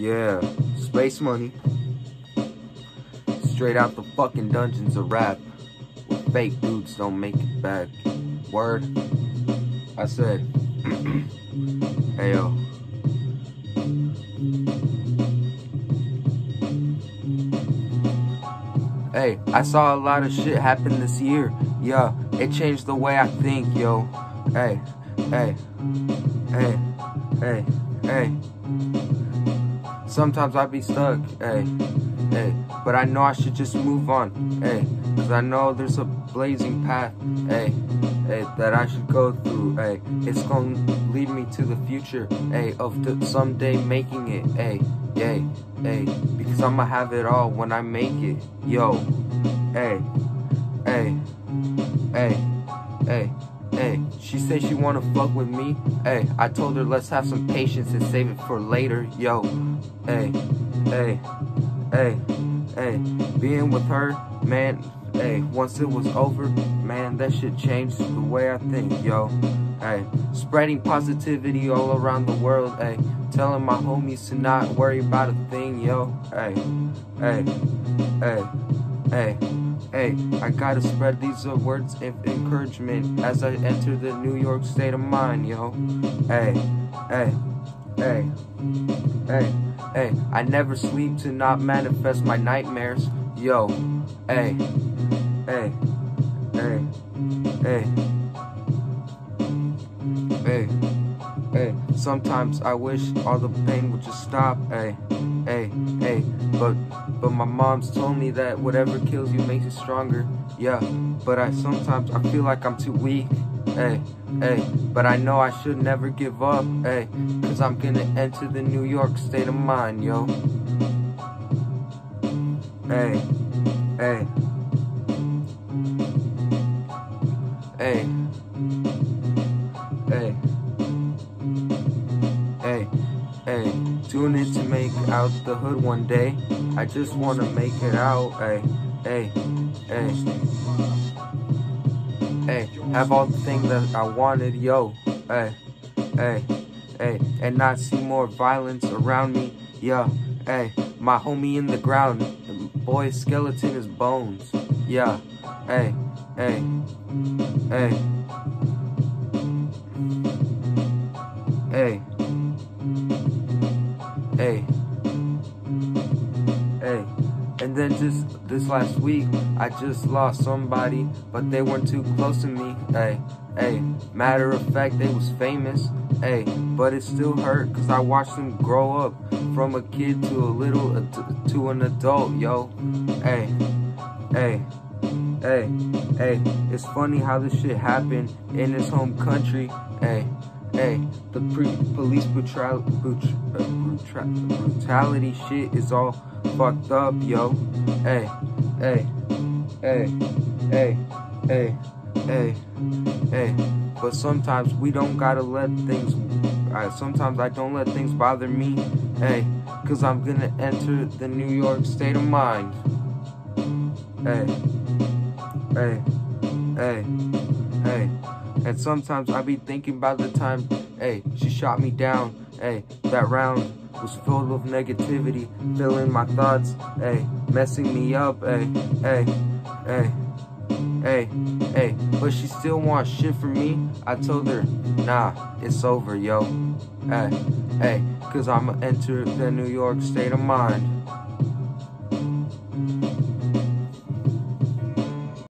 Yeah, space money. Straight out the fucking dungeons of rap. Where fake dudes don't make it back. Word. I said, hey yo. Hey, I saw a lot of shit happen this year. Yeah, it changed the way I think, yo. Hey, hey, hey, hey, hey. Sometimes I be stuck, hey, hey. But I know I should just move on, hey. Cause I know there's a blazing path, hey, hey, that I should go through, hey. It's gonna lead me to the future, hey, of the, someday making it, hey, yay, hey. Because I'ma have it all when I make it, yo, hey, hey, hey, hey. Hey, she said she wanna fuck with me. Hey, I told her let's have some patience and save it for later. Yo, hey, hey, hey, hey. Being with her, man, hey, once it was over, man, that shit changed the way I think, yo. Hey, spreading positivity all around the world, hey. Telling my homies to not worry about a thing, yo. Hey, hey, hey, hey. Hey, I gotta spread these uh, words of encouragement as I enter the New York state of mind, yo. Hey, hey, hey, hey, hey. I never sleep to not manifest my nightmares, yo. Hey, hey, hey, hey, hey, hey. Sometimes I wish all the pain would just stop, hey, hey, hey. But but my mom's told me that whatever kills you makes you stronger. Yeah, but I sometimes I feel like I'm too weak. Hey, hey, but I know I should never give up. Hey, cause I'm gonna enter the New York state of mind, yo. Hey, hey, Tune to make out the hood one day. I just wanna make it out. Hey, hey, hey, hey. Have all the things that I wanted, yo. Hey, hey, hey, and not see more violence around me. Yeah, hey, my homie in the ground. Boy, skeleton is bones. Yeah, hey, hey, hey, hey, hey. And then just this last week, I just lost somebody, but they weren't too close to me. Hey, hey. Matter of fact, they was famous. Hey, but it still hurt cause I watched them grow up from a kid to a little uh, to an adult, yo. Hey, hey, hey, hey. It's funny how this shit happened in his home country. Hey, hey. The police brutal, brut- brutality shit is all fucked up, yo. Hey, hey, hey, hey, hey, hey, hey. But sometimes we don't gotta let things. Sometimes I don't let things bother me. Hey, cause I'm gonna enter the New York state of mind. Hey, hey, hey, hey. And sometimes I be thinking about the time, hey, she shot me down. Hey, that round was filled with negativity, filling my thoughts, hey, messing me up, hey, hey, hey, hey, hey. But she still wants shit from me. I told her, nah, it's over, yo. Hey, hey, cause I'ma enter the New York state of mind.